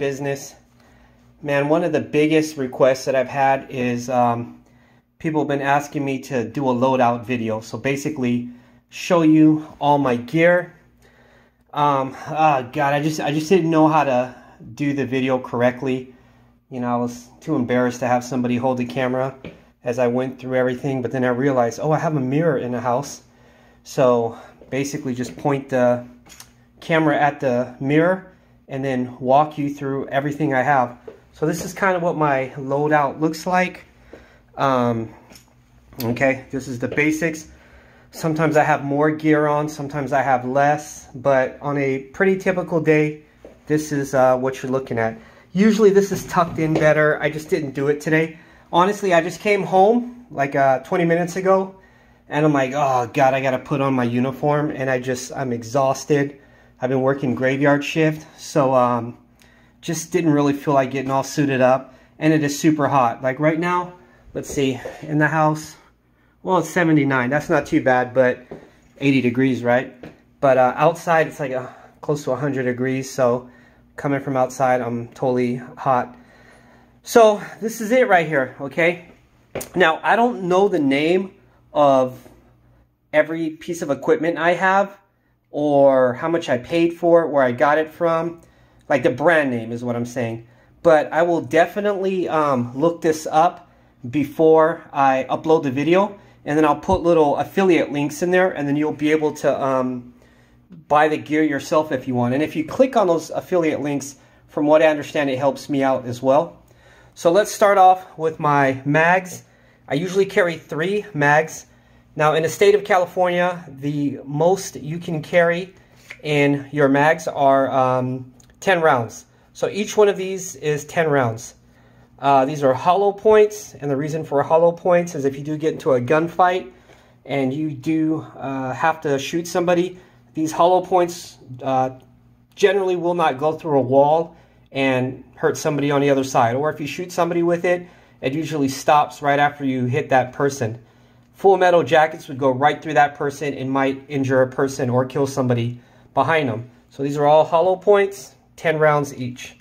business. Man, one of the biggest requests that I've had is um, people have been asking me to do a loadout video. So basically, show you all my gear. Um, oh God, I just I just didn't know how to do the video correctly. You know, I was too embarrassed to have somebody hold the camera as I went through everything. But then I realized, oh, I have a mirror in the house. So basically, just point the camera at the mirror and then walk you through everything I have. So this is kind of what my loadout looks like. Um, okay, this is the basics. Sometimes I have more gear on, sometimes I have less, but on a pretty typical day, this is uh, what you're looking at. Usually this is tucked in better. I just didn't do it today. Honestly, I just came home like uh, 20 minutes ago and I'm like, oh God, I got to put on my uniform and I just, I'm exhausted. I've been working graveyard shift, so um, just didn't really feel like getting all suited up. And it is super hot. Like right now, let's see, in the house, well, it's 79. That's not too bad, but 80 degrees, right? But uh, outside, it's like a, close to 100 degrees. So coming from outside, I'm totally hot. So this is it right here, okay? Now, I don't know the name of every piece of equipment I have or how much I paid for it, where I got it from. Like the brand name is what I'm saying. But I will definitely um, look this up before I upload the video. And then I'll put little affiliate links in there. And then you'll be able to um, buy the gear yourself if you want. And if you click on those affiliate links, from what I understand, it helps me out as well. So let's start off with my mags. I usually carry three mags. Now, in the state of California, the most you can carry in your mags are um, 10 rounds. So each one of these is 10 rounds. Uh, these are hollow points, and the reason for hollow points is if you do get into a gunfight and you do uh, have to shoot somebody, these hollow points uh, generally will not go through a wall and hurt somebody on the other side. Or if you shoot somebody with it, it usually stops right after you hit that person. Full metal jackets would go right through that person and might injure a person or kill somebody behind them. So these are all hollow points, 10 rounds each.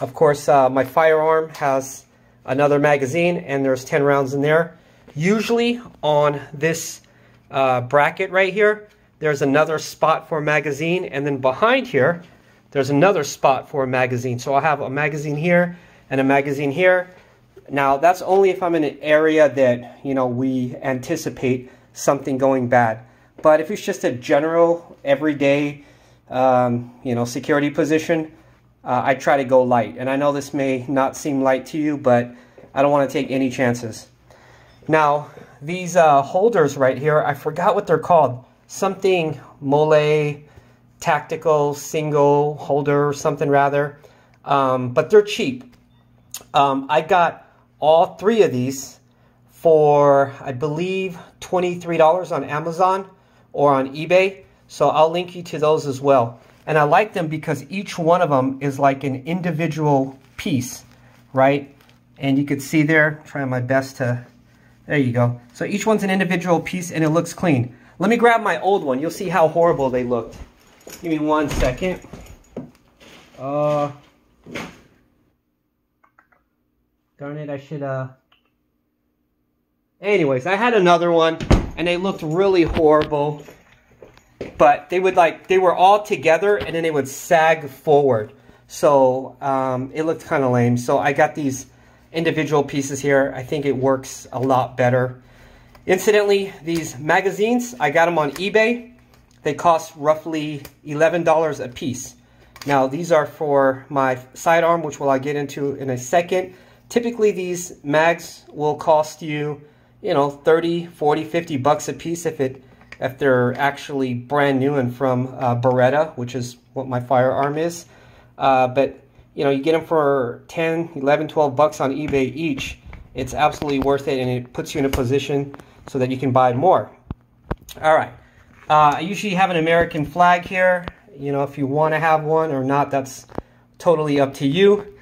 Of course, uh, my firearm has another magazine and there's 10 rounds in there. Usually on this uh, bracket right here, there's another spot for a magazine and then behind here, there's another spot for a magazine. So I'll have a magazine here and a magazine here now, that's only if I'm in an area that, you know, we anticipate something going bad. But if it's just a general, everyday, um, you know, security position, uh, I try to go light. And I know this may not seem light to you, but I don't want to take any chances. Now, these uh, holders right here, I forgot what they're called. Something MOLLE, tactical, single holder, or something rather. Um, but they're cheap. Um, I got all three of these for, I believe, $23 on Amazon or on eBay. So I'll link you to those as well. And I like them because each one of them is like an individual piece, right? And you could see there, trying my best to, there you go. So each one's an individual piece and it looks clean. Let me grab my old one. You'll see how horrible they looked. Give me one second. Uh, Darn it, I should, uh... Anyways, I had another one, and they looked really horrible. But they would, like, they were all together, and then they would sag forward. So, um, it looked kind of lame. So I got these individual pieces here. I think it works a lot better. Incidentally, these magazines, I got them on eBay. They cost roughly $11 a piece. Now, these are for my sidearm, which will I get into in a second. Typically, these mags will cost you, you know, 30, 40, 50 bucks a piece if it if they're actually brand new and from uh, Beretta, which is what my firearm is. Uh, but, you know, you get them for 10, 11, 12 bucks on eBay each. It's absolutely worth it, and it puts you in a position so that you can buy more. All right. Uh, I usually have an American flag here. You know, if you want to have one or not, that's totally up to you.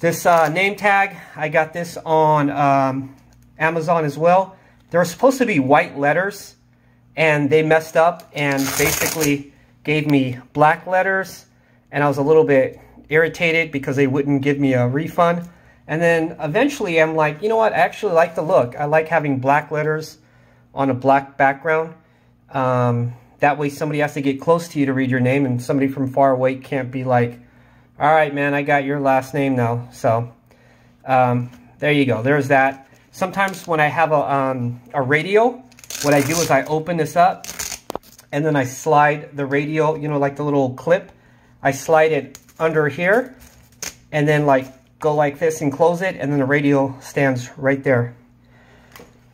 This uh, name tag, I got this on um, Amazon as well. They were supposed to be white letters, and they messed up and basically gave me black letters, and I was a little bit irritated because they wouldn't give me a refund. And then eventually I'm like, you know what? I actually like the look. I like having black letters on a black background. Um, that way somebody has to get close to you to read your name and somebody from far away can't be like, all right, man, I got your last name now. So um, there you go. There's that. Sometimes when I have a, um, a radio, what I do is I open this up and then I slide the radio, you know, like the little clip. I slide it under here and then like go like this and close it and then the radio stands right there.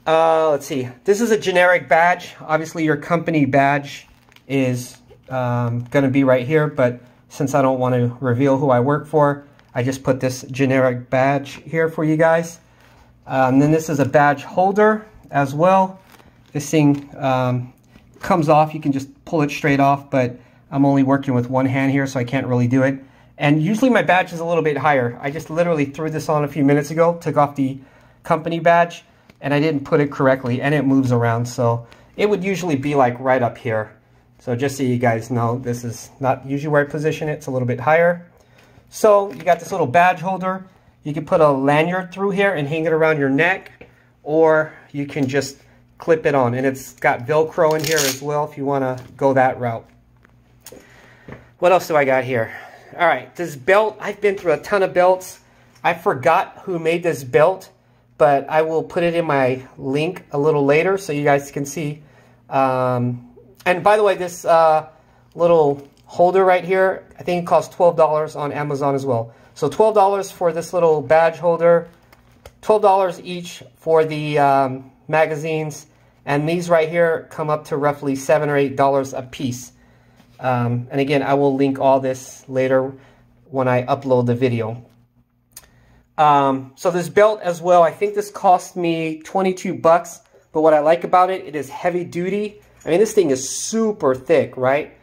Uh, let's see. This is a generic badge. Obviously your company badge is um, going to be right here, but since I don't want to reveal who I work for, I just put this generic badge here for you guys. And then this is a badge holder as well. This thing um, comes off. You can just pull it straight off, but I'm only working with one hand here, so I can't really do it. And usually my badge is a little bit higher. I just literally threw this on a few minutes ago, took off the company badge, and I didn't put it correctly, and it moves around. So it would usually be like right up here. So just so you guys know, this is not usually where I position it. It's a little bit higher. So you got this little badge holder. You can put a lanyard through here and hang it around your neck, or you can just clip it on. And it's got Velcro in here as well if you want to go that route. What else do I got here? All right, this belt, I've been through a ton of belts. I forgot who made this belt, but I will put it in my link a little later so you guys can see. Um, and by the way, this uh, little holder right here, I think it costs $12 on Amazon as well. So $12 for this little badge holder, $12 each for the um, magazines. And these right here come up to roughly 7 or $8 a piece. Um, and again, I will link all this later when I upload the video. Um, so this belt as well, I think this cost me 22 bucks. But what I like about it, it is heavy duty. I mean, this thing is super thick, right?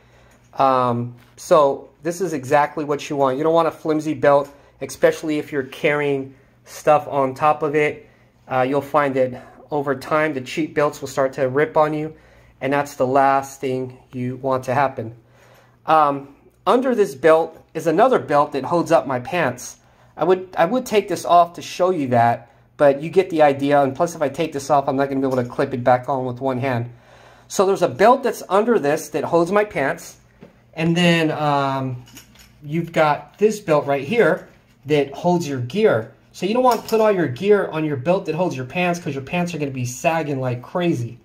Um, so this is exactly what you want. You don't want a flimsy belt, especially if you're carrying stuff on top of it. Uh, you'll find that over time, the cheap belts will start to rip on you, and that's the last thing you want to happen. Um, under this belt is another belt that holds up my pants. I would, I would take this off to show you that, but you get the idea, and plus if I take this off, I'm not going to be able to clip it back on with one hand. So there's a belt that's under this that holds my pants, and then um, you've got this belt right here that holds your gear. So you don't want to put all your gear on your belt that holds your pants because your pants are going to be sagging like crazy.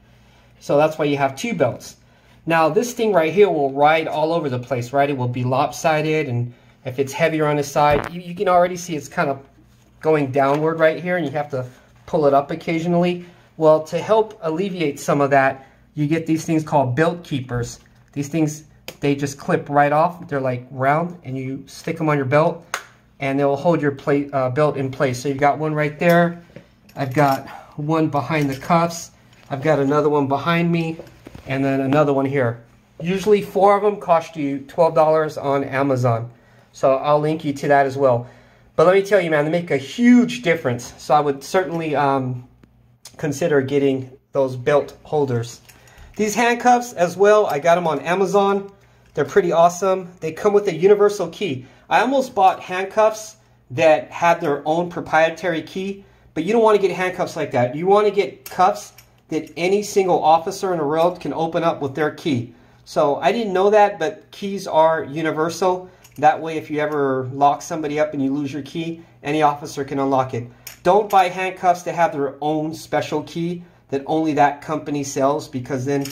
So that's why you have two belts. Now this thing right here will ride all over the place, right? It will be lopsided and if it's heavier on the side, you, you can already see it's kind of going downward right here and you have to pull it up occasionally. Well, to help alleviate some of that, you get these things called belt keepers. These things, they just clip right off. They're like round and you stick them on your belt and they'll hold your plate, uh, belt in place. So you've got one right there. I've got one behind the cuffs. I've got another one behind me and then another one here. Usually four of them cost you $12 on Amazon. So I'll link you to that as well. But let me tell you, man, they make a huge difference. So I would certainly um, consider getting those belt holders. These handcuffs as well, I got them on Amazon. They're pretty awesome. They come with a universal key. I almost bought handcuffs that had their own proprietary key, but you don't want to get handcuffs like that. You want to get cuffs that any single officer in the world can open up with their key. So I didn't know that, but keys are universal. That way, if you ever lock somebody up and you lose your key, any officer can unlock it. Don't buy handcuffs that have their own special key that only that company sells because then,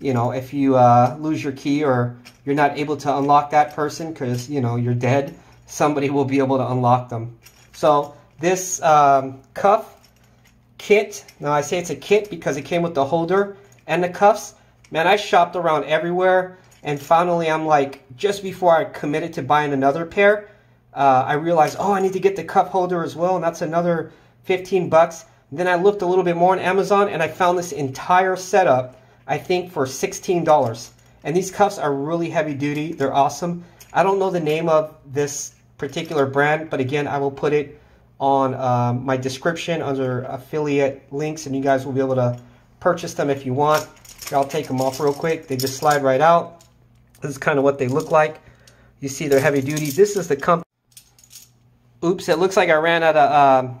you know, if you uh, lose your key or you're not able to unlock that person because, you know, you're dead, somebody will be able to unlock them. So this um, cuff kit, now I say it's a kit because it came with the holder and the cuffs. Man, I shopped around everywhere and finally I'm like, just before I committed to buying another pair, uh, I realized, oh, I need to get the cup holder as well, and that's another 15 bucks. Then I looked a little bit more on Amazon and I found this entire setup, I think for $16. And these cuffs are really heavy duty. They're awesome. I don't know the name of this particular brand, but again, I will put it on um, my description under affiliate links and you guys will be able to purchase them if you want. Here, I'll take them off real quick. They just slide right out. This is kind of what they look like. You see they're heavy duty. This is the company. Oops, it looks like I ran out of um,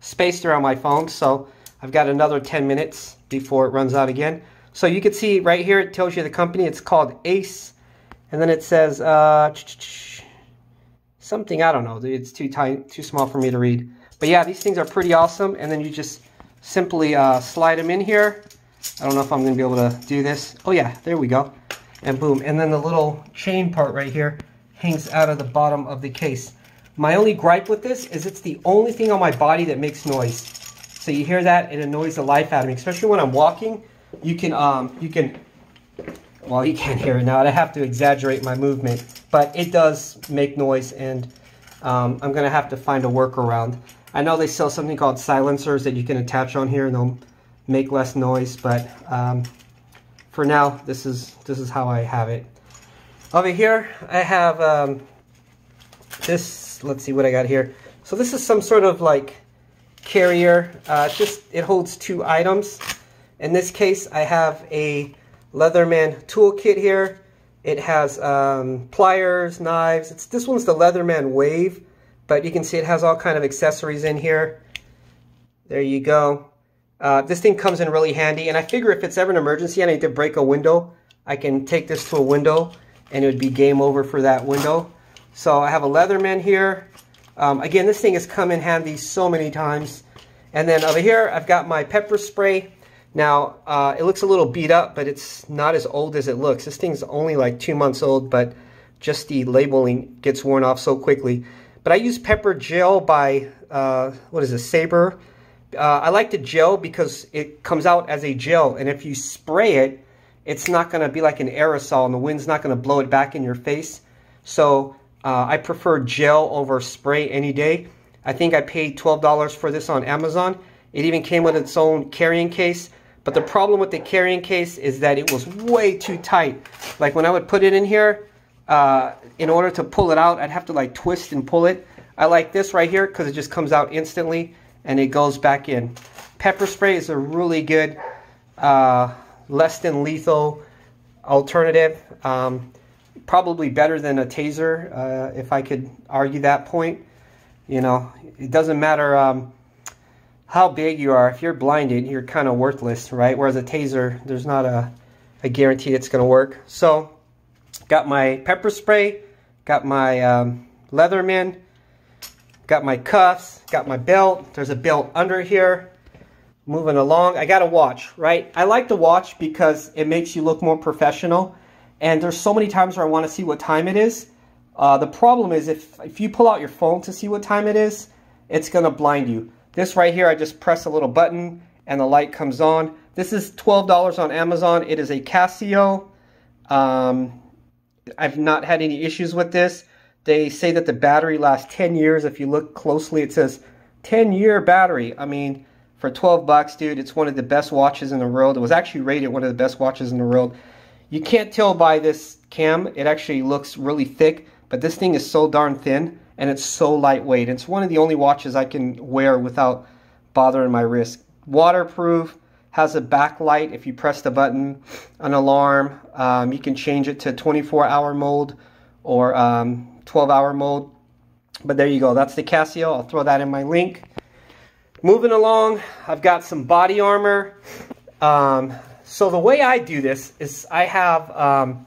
space around my phone, so I've got another 10 minutes before it runs out again. So you can see right here, it tells you the company. It's called Ace. And then it says uh, something, I don't know. It's too tiny, too small for me to read. But yeah, these things are pretty awesome. And then you just simply uh, slide them in here. I don't know if I'm going to be able to do this. Oh yeah, there we go. And boom. And then the little chain part right here hangs out of the bottom of the case. My only gripe with this is it's the only thing on my body that makes noise. So you hear that, it annoys the life out of me, especially when I'm walking. You can, um, you can, well, you can't hear it now. I have to exaggerate my movement, but it does make noise, and um, I'm going to have to find a workaround. I know they sell something called silencers that you can attach on here, and they'll make less noise, but um, for now, this is this is how I have it. Over here, I have um, this. Let's see what I got here. So this is some sort of like carrier. Uh, just it holds two items. In this case, I have a Leatherman toolkit here. It has um, pliers, knives. It's this one's the Leatherman Wave, but you can see it has all kind of accessories in here. There you go. Uh, this thing comes in really handy, and I figure if it's ever an emergency and I need to break a window, I can take this to a window, and it would be game over for that window. So I have a Leatherman here. Um, again, this thing has come in handy so many times. And then over here, I've got my pepper spray. Now, uh, it looks a little beat up, but it's not as old as it looks. This thing's only like two months old, but just the labeling gets worn off so quickly. But I use pepper gel by, uh, what is it, Sabre. Uh, I like the gel because it comes out as a gel, and if you spray it, it's not going to be like an aerosol, and the wind's not going to blow it back in your face. So uh, I prefer gel over spray any day. I think I paid $12 for this on Amazon. It even came with its own carrying case. But the problem with the carrying case is that it was way too tight. Like when I would put it in here, uh, in order to pull it out, I'd have to like twist and pull it. I like this right here because it just comes out instantly and it goes back in. Pepper spray is a really good, uh, less than lethal alternative. Um, probably better than a taser, uh, if I could argue that point. You know, it doesn't matter um, how big you are. If you're blinded, you're kind of worthless, right? Whereas a taser, there's not a, a guarantee it's going to work. So, got my pepper spray, got my um, Leatherman, got my cuffs, got my belt. There's a belt under here. Moving along, I got a watch, right? I like the watch because it makes you look more professional. And there's so many times where I want to see what time it is. Uh, the problem is if, if you pull out your phone to see what time it is, it's going to blind you. This right here, I just press a little button and the light comes on. This is $12 on Amazon. It is a Casio. Um, I've not had any issues with this. They say that the battery lasts 10 years. If you look closely, it says 10 year battery. I mean, for 12 bucks, dude, it's one of the best watches in the world. It was actually rated one of the best watches in the world. You can't tell by this cam, it actually looks really thick, but this thing is so darn thin and it's so lightweight. It's one of the only watches I can wear without bothering my wrist. Waterproof, has a backlight if you press the button, an alarm. Um, you can change it to 24 hour mode or um, 12 hour mode. But there you go, that's the Casio. I'll throw that in my link. Moving along, I've got some body armor. Um, so the way I do this is I have um,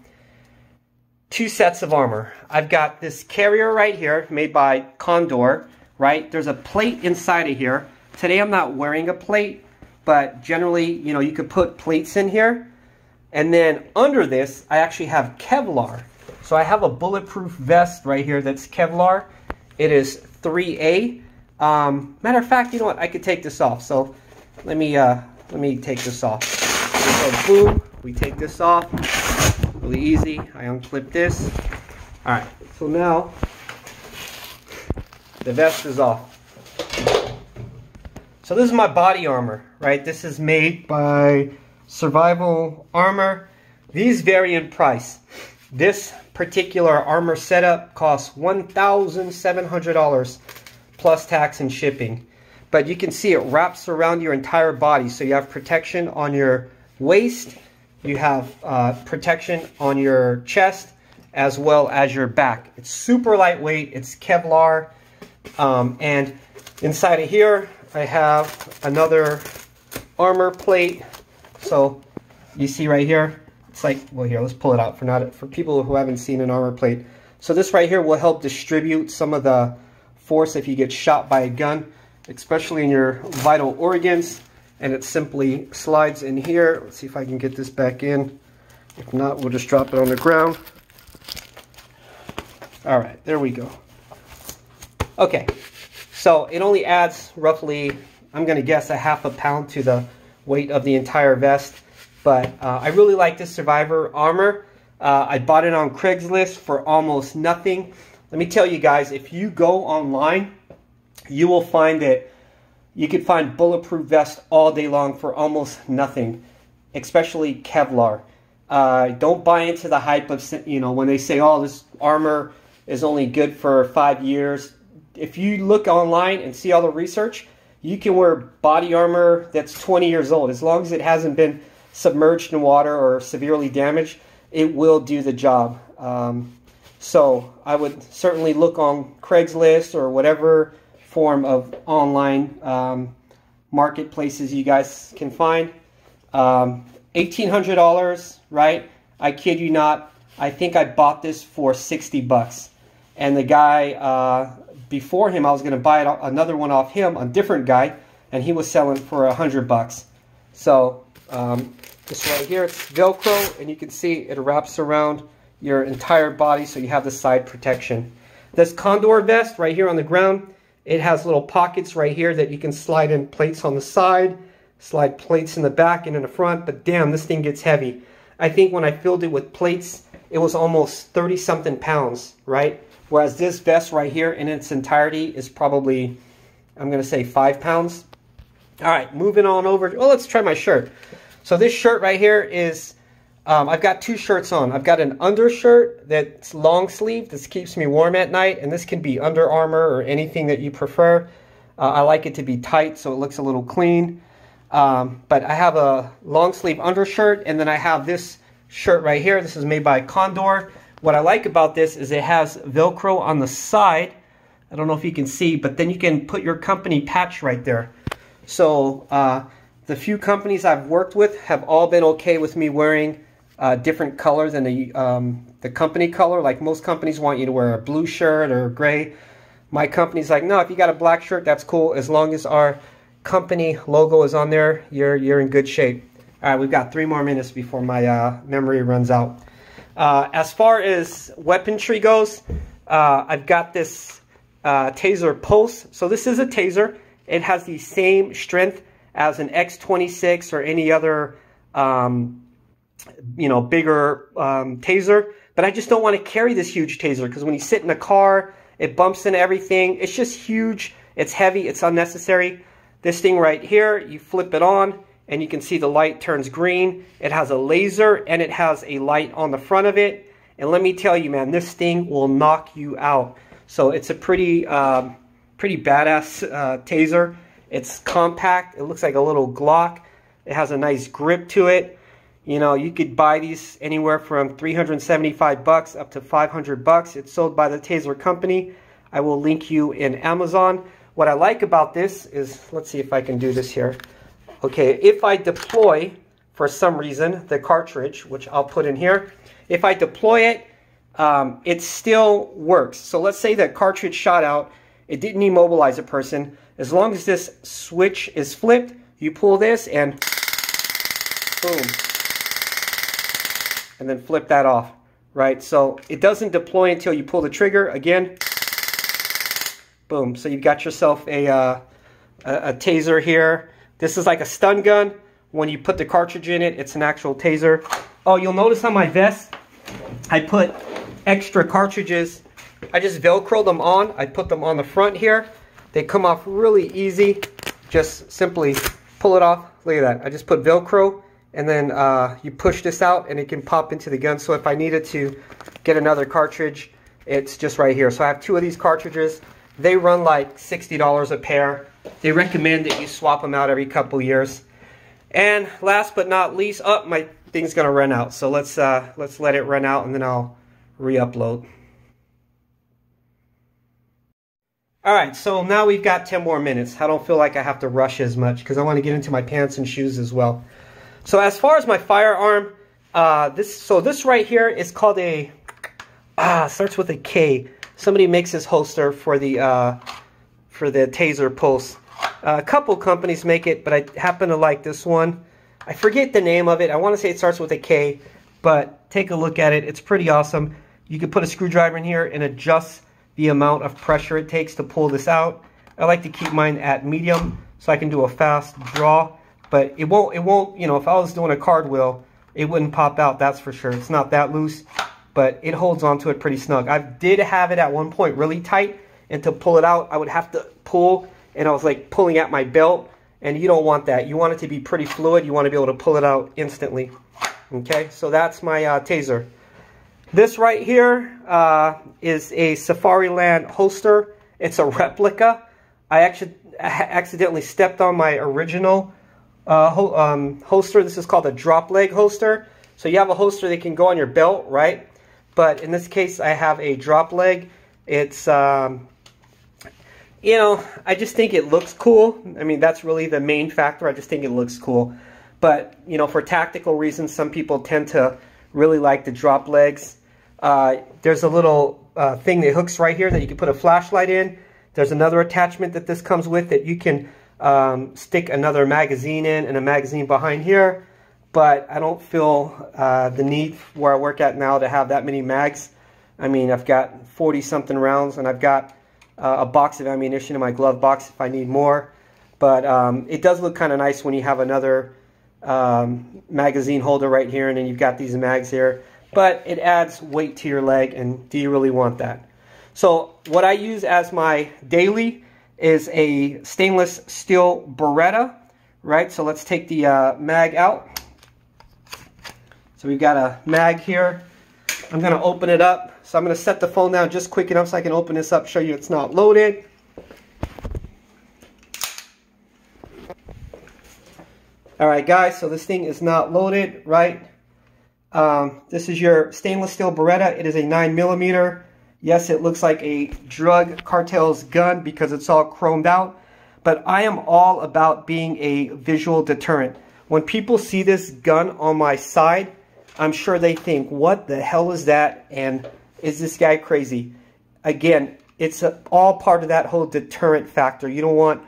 two sets of armor. I've got this carrier right here made by Condor, right? There's a plate inside of here. Today I'm not wearing a plate, but generally, you know, you could put plates in here. And then under this, I actually have Kevlar. So I have a bulletproof vest right here that's Kevlar. It is 3A. Um, matter of fact, you know what? I could take this off. So let me uh, let me take this off. So boom, we take this off. Really easy. I unclip this. All right, so now the vest is off. So this is my body armor, right? This is made by Survival Armor. These vary in price. This particular armor setup costs $1,700 plus tax and shipping. But you can see it wraps around your entire body, so you have protection on your waist, you have uh, protection on your chest, as well as your back. It's super lightweight, it's Kevlar. Um, and inside of here, I have another armor plate. So you see right here, it's like, well here, let's pull it out for not for people who haven't seen an armor plate. So this right here will help distribute some of the force if you get shot by a gun, especially in your vital organs. And it simply slides in here. Let's see if I can get this back in. If not, we'll just drop it on the ground. All right, there we go. Okay, so it only adds roughly, I'm going to guess, a half a pound to the weight of the entire vest. But uh, I really like this Survivor armor. Uh, I bought it on Craigslist for almost nothing. Let me tell you guys, if you go online, you will find that you can find bulletproof vests all day long for almost nothing, especially Kevlar. Uh, don't buy into the hype of, you know, when they say, oh, this armor is only good for five years. If you look online and see all the research, you can wear body armor that's 20 years old. As long as it hasn't been submerged in water or severely damaged, it will do the job. Um, so I would certainly look on Craigslist or whatever form of online um, marketplaces you guys can find. Um, $1,800, right? I kid you not. I think I bought this for 60 bucks. And the guy uh, before him, I was going to buy it, another one off him, a different guy, and he was selling for 100 bucks. So um, this right here, it's Velcro, and you can see it wraps around your entire body so you have the side protection. This Condor vest right here on the ground, it has little pockets right here that you can slide in plates on the side, slide plates in the back and in the front, but damn, this thing gets heavy. I think when I filled it with plates, it was almost 30 something pounds, right? Whereas this vest right here in its entirety is probably, I'm going to say five pounds. All right, moving on over. Well, let's try my shirt. So this shirt right here is, um, I've got two shirts on. I've got an undershirt that's long sleeve. This keeps me warm at night. And this can be Under Armour or anything that you prefer. Uh, I like it to be tight so it looks a little clean. Um, but I have a long sleeve undershirt and then I have this shirt right here. This is made by Condor. What I like about this is it has Velcro on the side. I don't know if you can see, but then you can put your company patch right there. So uh, the few companies I've worked with have all been okay with me wearing uh, different color than the, um, the company color. Like most companies want you to wear a blue shirt or gray. My company's like, no, if you got a black shirt, that's cool. As long as our company logo is on there, you're, you're in good shape. All right, we've got three more minutes before my uh, memory runs out. Uh, as far as weaponry goes, uh, I've got this uh, Taser Pulse. So this is a Taser. It has the same strength as an X26 or any other, um, you know, bigger um, Taser. But I just don't want to carry this huge Taser because when you sit in a car, it bumps into everything. It's just huge. It's heavy. It's unnecessary. This thing right here, you flip it on and you can see the light turns green. It has a laser and it has a light on the front of it. And let me tell you, man, this thing will knock you out. So it's a pretty, um, pretty badass uh, taser. It's compact. It looks like a little Glock. It has a nice grip to it. You know, you could buy these anywhere from 375 bucks up to 500 bucks. It's sold by the Taser company. I will link you in Amazon. What I like about this is, let's see if I can do this here. Okay, if I deploy, for some reason, the cartridge, which I'll put in here, if I deploy it, um, it still works. So let's say that cartridge shot out, it didn't immobilize a person. As long as this switch is flipped, you pull this and boom. And then flip that off, right? So it doesn't deploy until you pull the trigger. Again, boom. So you've got yourself a, uh, a, a taser here. This is like a stun gun. When you put the cartridge in it, it's an actual taser. Oh, you'll notice on my vest, I put extra cartridges. I just Velcro them on. I put them on the front here. They come off really easy. Just simply pull it off. Look at that. I just put Velcro and then uh, you push this out and it can pop into the gun. So if I needed to get another cartridge, it's just right here. So I have two of these cartridges. They run like $60 a pair. They recommend that you swap them out every couple years. And last but not least, oh, my thing's gonna run out. So let's uh, let's let it run out and then I'll re-upload. All right, so now we've got 10 more minutes. I don't feel like I have to rush as much because I want to get into my pants and shoes as well. So as far as my firearm, uh, this so this right here is called a, ah, starts with a K. Somebody makes this holster for the, uh, for the Taser Pulse. Uh, a couple companies make it, but I happen to like this one. I forget the name of it. I want to say it starts with a K, but take a look at it. It's pretty awesome. You can put a screwdriver in here and adjust the amount of pressure it takes to pull this out. I like to keep mine at medium so I can do a fast draw, but it won't, it won't, you know, if I was doing a card wheel, it wouldn't pop out, that's for sure. It's not that loose, but it holds onto it pretty snug. I did have it at one point really tight, and to pull it out, I would have to pull, and I was like pulling at my belt, and you don't want that. You want it to be pretty fluid. You want to be able to pull it out instantly. Okay, so that's my uh, taser. This right here uh, is a Safariland holster. It's a replica. I actually accidentally stepped on my original uh, ho um, holster. This is called a drop leg holster. So you have a holster that can go on your belt, right? But in this case, I have a drop leg. It's, um, you know, I just think it looks cool. I mean, that's really the main factor. I just think it looks cool. But, you know, for tactical reasons, some people tend to really like the drop legs. Uh, there's a little uh, thing that hooks right here that you can put a flashlight in. There's another attachment that this comes with that you can um, stick another magazine in and a magazine behind here. But I don't feel uh, the need where I work at now to have that many mags. I mean, I've got 40 something rounds and I've got uh, a box of ammunition in my glove box if I need more. But um, it does look kind of nice when you have another um, magazine holder right here and then you've got these mags here but it adds weight to your leg, and do you really want that? So what I use as my daily is a stainless steel Beretta, right? So let's take the uh, mag out. So we've got a mag here. I'm going to open it up. So I'm going to set the phone down just quick enough so I can open this up, show you it's not loaded. All right, guys, so this thing is not loaded, right? Um, this is your stainless steel Beretta. It is a 9 millimeter. Yes, it looks like a drug cartel's gun because it's all chromed out. But I am all about being a visual deterrent. When people see this gun on my side, I'm sure they think, what the hell is that? And is this guy crazy? Again, it's a, all part of that whole deterrent factor. You don't want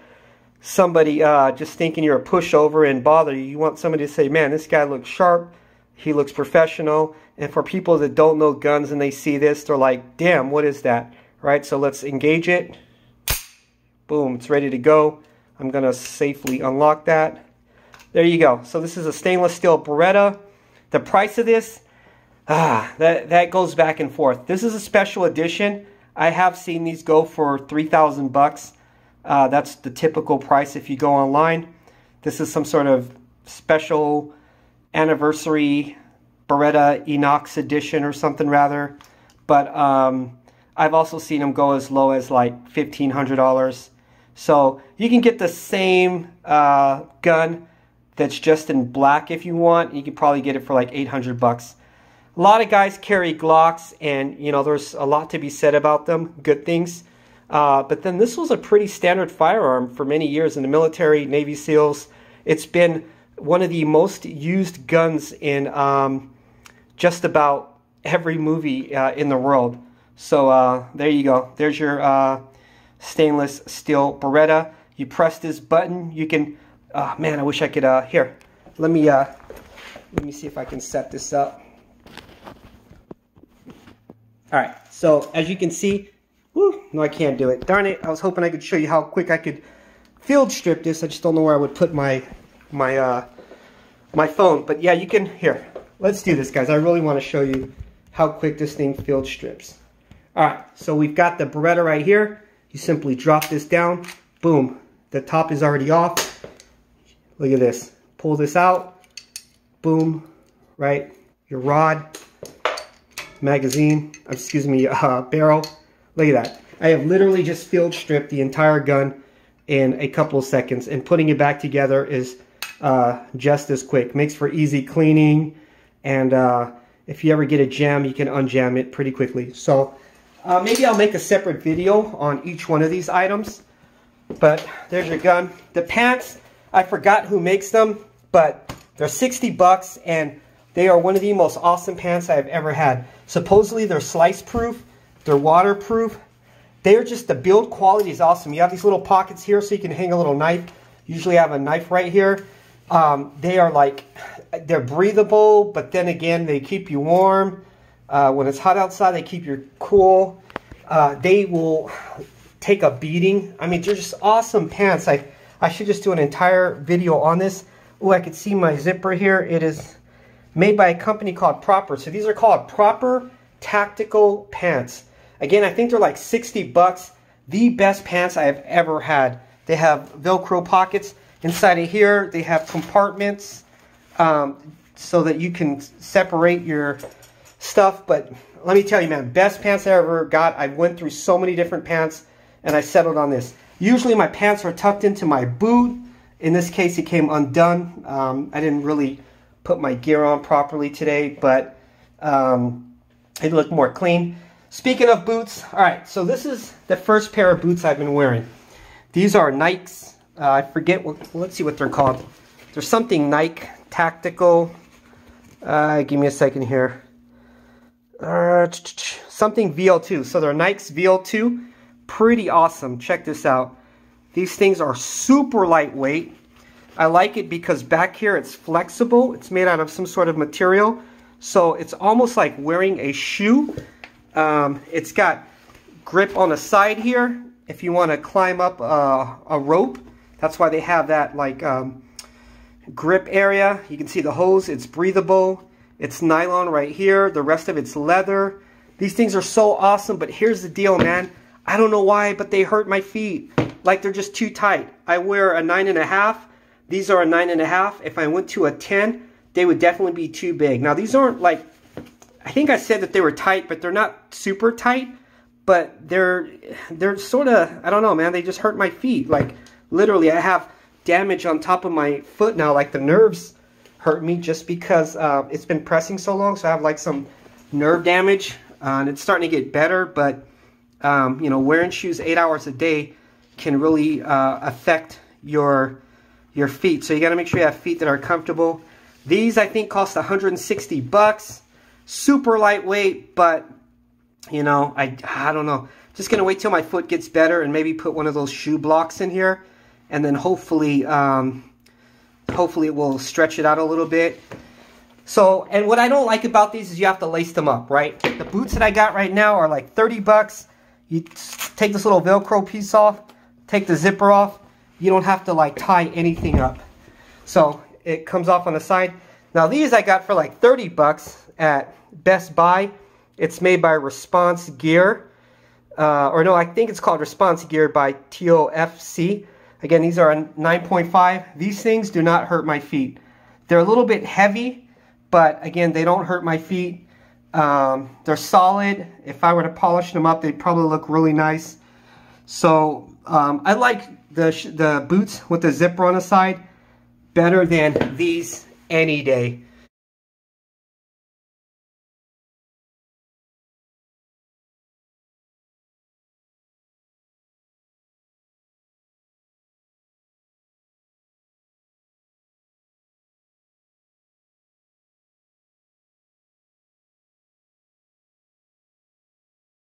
somebody uh, just thinking you're a pushover and bother you. You want somebody to say, man, this guy looks sharp he looks professional. And for people that don't know guns and they see this, they're like, damn, what is that? Right, so let's engage it. Boom, it's ready to go. I'm to safely unlock that. There you go. So this is a stainless steel Beretta. The price of this, ah, that, that goes back and forth. This is a special edition. I have seen these go for 3000 bucks. Uh, that's the typical price if you go online. This is some sort of special anniversary Beretta Inox edition or something rather. But um, I've also seen them go as low as like $1,500. So you can get the same uh, gun that's just in black if you want. You could probably get it for like 800 bucks. A lot of guys carry Glocks and you know there's a lot to be said about them, good things. Uh, but then this was a pretty standard firearm for many years in the military, Navy SEALs. It's been one of the most used guns in um, just about every movie uh, in the world. So uh, there you go. There's your uh, stainless steel Beretta. You press this button, you can. Oh man, I wish I could. Uh, here, let me uh, let me see if I can set this up. All right. So as you can see, no, I can't do it. Darn it! I was hoping I could show you how quick I could field strip this. I just don't know where I would put my my my phone. But yeah, you can, here, let's do this, guys. I really want to show you how quick this thing field strips. All right, so we've got the Beretta right here. You simply drop this down, boom. The top is already off. Look at this. Pull this out, boom, right? Your rod, magazine, excuse me, uh, barrel. Look at that. I have literally just field stripped the entire gun in a couple of seconds and putting it back together is uh, just as quick. Makes for easy cleaning and uh, if you ever get a jam you can unjam it pretty quickly. So Uh, maybe I'll make a separate video on each one of these items. But there's your gun. The pants, I forgot who makes them, but they're 60 bucks and they are one of the most awesome pants I've ever had. Supposedly they're slice proof, they're waterproof. They're just, the build quality is awesome. You have these little pockets here so you can hang a little knife. Usually I have a knife right here. Um, they are like, they're breathable, but then again, they keep you warm. Uh, when it's hot outside, they keep you cool. Uh, they will take a beating. I mean, they're just awesome pants. I, I should just do an entire video on this. Oh, I can see my zipper here. It is made by a company called Propper. So these are called Propper Tactical Pants. Again, I think they're like 60 bucks. The best pants I have ever had. They have Velcro pockets. Inside of here, they have compartments um, so that you can separate your stuff. But let me tell you, man, best pants I ever got. I went through so many different pants and I settled on this. Usually my pants are tucked into my boot. In this case, it came undone. Um, I didn't really put my gear on properly today, but um, it looked more clean. Speaking of boots, all right, so this is the first pair of boots I've been wearing. These are Nikes. Uh, I forget what, let's see what they're called. There's something Nike Tactical. Uh, give me a second here. Uh, something VL2. So they're Nikes VL2. Pretty awesome. Check this out. These things are super lightweight. I like it because back here it's flexible. It's made out of some sort of material. So it's almost like wearing a shoe. Um, it's got grip on the side here. If you want to climb up uh, a rope, that's why they have that like um, grip area. You can see the hose. It's breathable. It's nylon right here. The rest of it's leather. These things are so awesome, but here's the deal, man. I don't know why, but they hurt my feet. Like they're just too tight. I wear a nine and a half. These are a nine and a half. If I went to a 10, they would definitely be too big. Now these aren't like, I think I said that they were tight, but they're not super tight. But they're, they're sort of, I don't know, man. They just hurt my feet. Like literally, I have damage on top of my foot now. Like the nerves hurt me just because uh, it's been pressing so long. So I have like some nerve damage. Uh, and it's starting to get better, but um, you know, wearing shoes eight hours a day can really uh, affect your your feet. So you got to make sure you have feet that are comfortable. These I think cost 160 bucks. Super lightweight, but you know, I I don't know. Just gonna wait till my foot gets better and maybe put one of those shoe blocks in here, and then hopefully, um, hopefully it will stretch it out a little bit. So, and what I don't like about these is you have to lace them up, right? The boots that I got right now are like 30 bucks. You take this little Velcro piece off, take the zipper off. You don't have to like tie anything up. So it comes off on the side. Now these I got for like 30 bucks at Best Buy. It's made by Response Gear. Uh, or no, I think it's called Response Gear by TOFC. Again, these are a 9.5. These things do not hurt my feet. They're a little bit heavy, but again, they don't hurt my feet. Um, they're solid. If I were to polish them up, they'd probably look really nice. So um, I like the, the boots with the zipper on the side better than these any day.